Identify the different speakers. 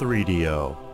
Speaker 1: 3DO.